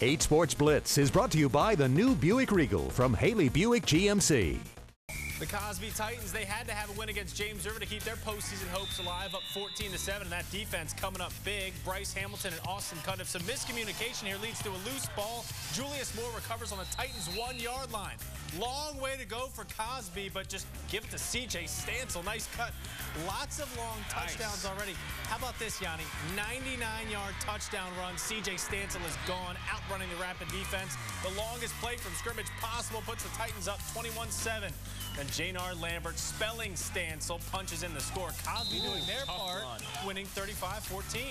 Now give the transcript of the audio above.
8 Sports Blitz is brought to you by the new Buick Regal from Haley Buick GMC. The Cosby Titans, they had to have a win against James River to keep their postseason hopes alive, up 14 to 7. And that defense coming up big. Bryce Hamilton and Austin Cundiff. Some miscommunication here leads to a loose ball. Julius Moore recovers on the Titans' one yard line. Long way to go for Cosby, but just give it to CJ Stansel. Nice cut. Lots of long touchdowns nice. already. How about this, Yanni? 99-yard touchdown run. CJ Stansel is gone, outrunning the Rapids defense. The longest play from scrimmage possible puts the Titans up 21-7. Then Jaynard Lambert spelling Stansel punches in the score. Cosby Ooh, doing their part, run. winning 35-14.